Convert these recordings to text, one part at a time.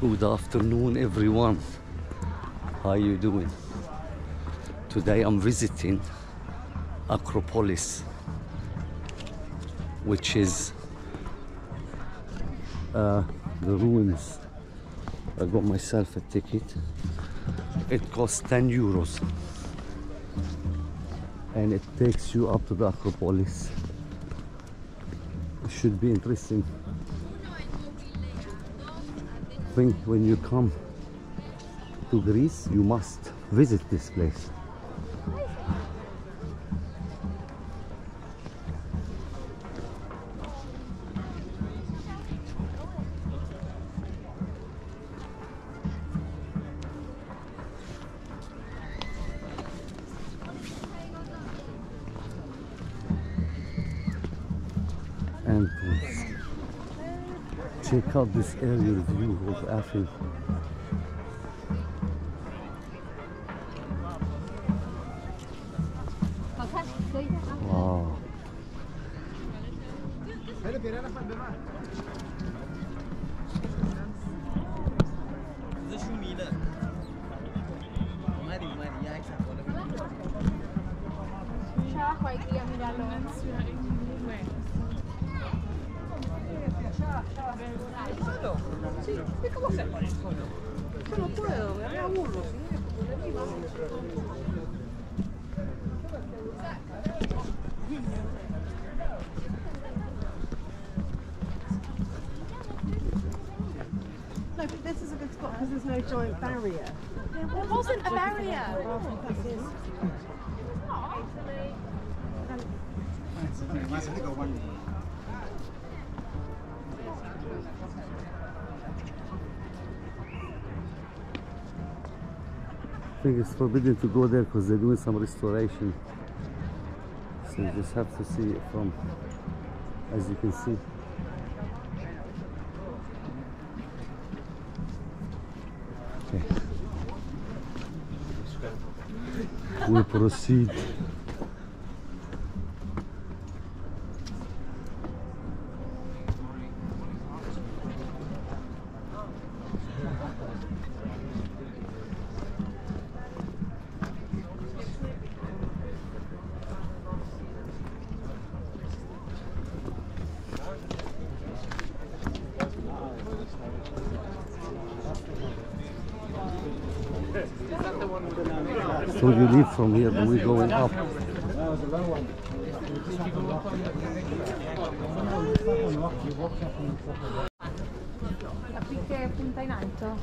Good afternoon, everyone. How are you doing? Today I'm visiting Acropolis, which is uh, the ruins. I got myself a ticket. It costs 10 euros, and it takes you up to the Acropolis. It should be interesting. Think when you come to Greece, you must visit this place. Check out this aerial view of Athens. Wow. Sí, ¿y cómo se pone solo? Yo no puedo, me aburro. No, but this is a good spot because there's no giant barrier. There wasn't a barrier. I think it's forbidden to go there because they're doing some restoration. So you just have to see it from, as you can see. Okay. We proceed. So you leave from here, but we're going up. La qui punta in alto.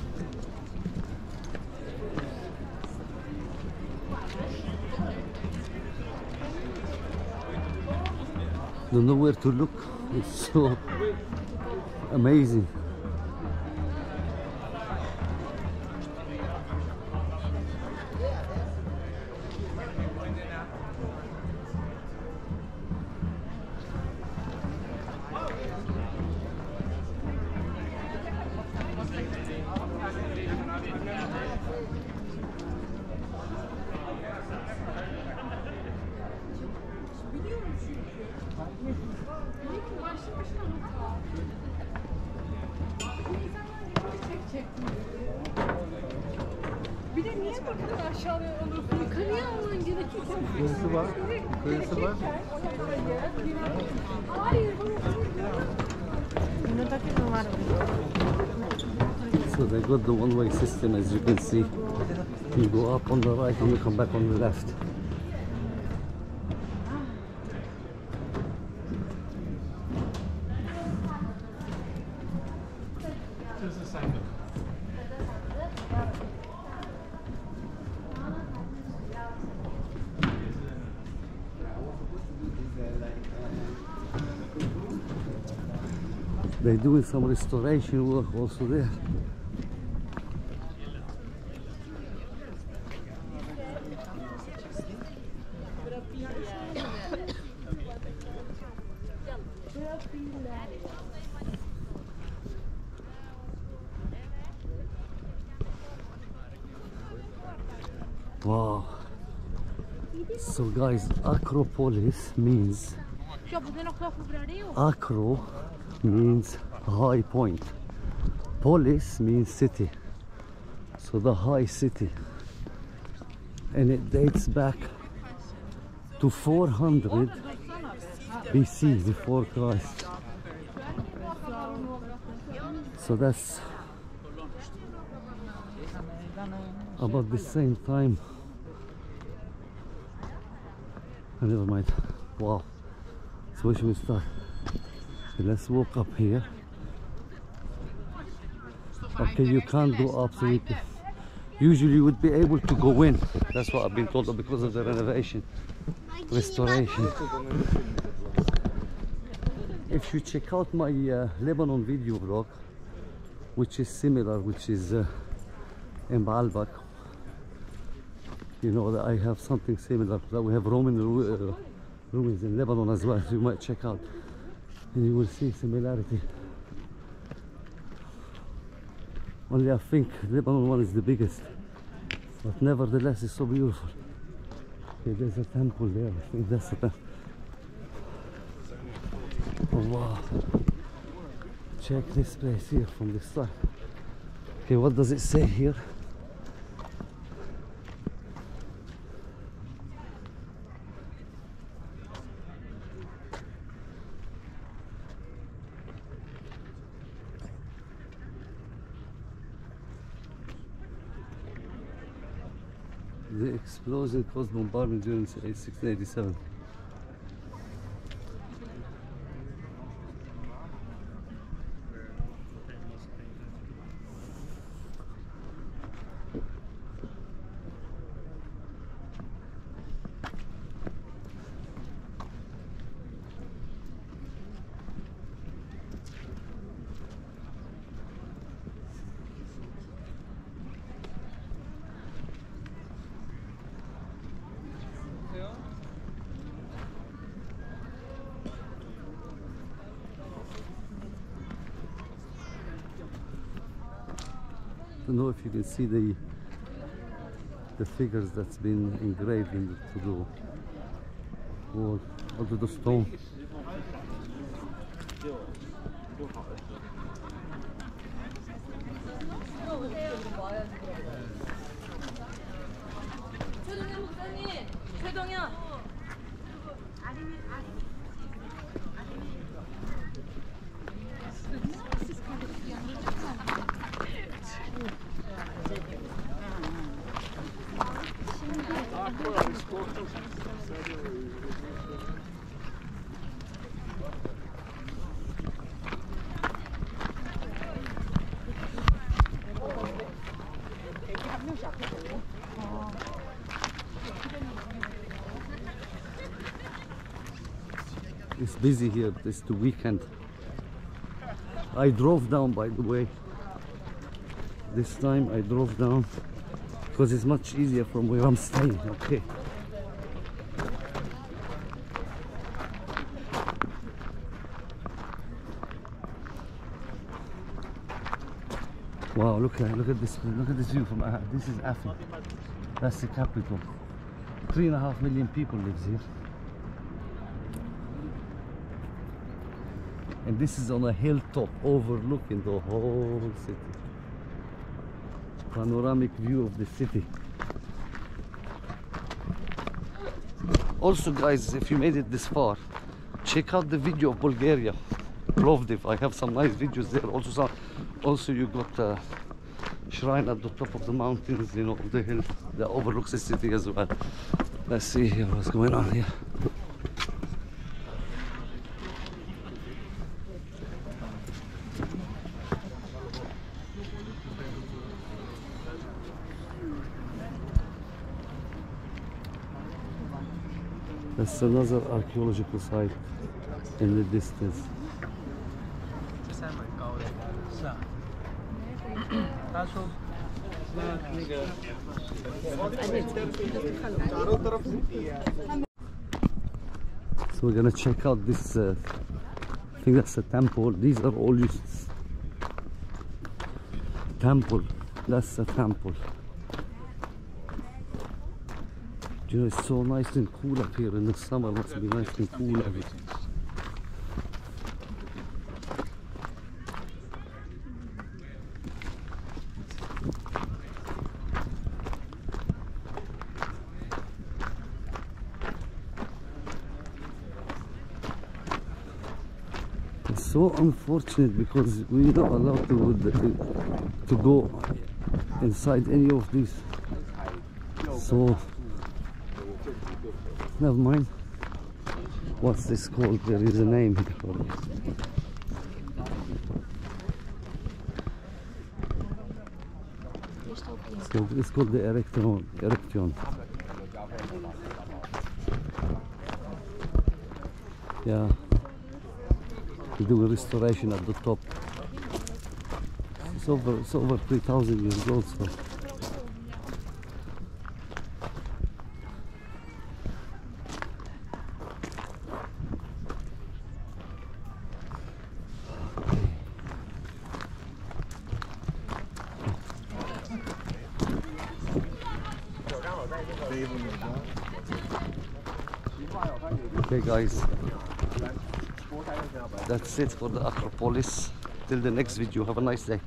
Don't know where to look. It's so amazing. Var. Kıyısı var. Hayır, No takie numery. So they got the one-way system as you can see. You go up on the right and you come back on the left. They're doing some restoration work also there. Wow. So guys, Acropolis means Ja, but then I'll go for Bradeo. Acro means high point. Polis means city. So the high city. And it dates back to 400 BC before Christ. So that's about the same time. Never mind. Wow. Should we start? Let's walk up here. Okay, you can't go up, so you can- usually you would be able to go in. That's what I've been told because of the renovation, restoration. If you check out my uh, Lebanon video blog, which is similar, which is uh, in Baalbek, you know that I have something similar. That we have Roman uh, ruins in Lebanon as well. You might check out, you will see similarity. Only I think the Lebanon one is the biggest, but nevertheless it's so beautiful. Okay, there's a temple there. I think that's a temple. Oh wow! Check this place here from the side. Okay, what does it say here? The explosion caused bombardment during 1687. don't know if you can see the the figures that's been engraved in the wall, under the stone. This is kind of It's busy here, it's the weekend. I drove down, by the way. This time I drove down because it's much easier from where I'm staying. Okay. Wow! Look at look at this look at this view from uh, this is Afin. That's the capital. Three and a half million people lives here. And this is on a hilltop overlooking the whole city. Panoramic view of the city. Also guys if you made it this far check out the video of bulgaria. Plovdiv. I have some nice videos there. Also some, also you got a shrine at the top of the mountains you know of the hill that overlooks the city as well. Let's see here what's going on here That's another archaeological site in the distance. So we're gonna check out this. Uh, I think that's a temple. These are all just temple. That's a temple. Dude, it's so nice and cool up here in the summer. Must be nice and cool. Everything. so unfortunate because we're not allowed to to go inside any of these so never mind. What's this called? There is a name for it. It's called, the. Erechtheion. Yeah. We do a restoration at the top. It's over, it's over 3,000 years old, so. Okay, guys. That's it for the Acropolis. Till the next video. Have a nice day.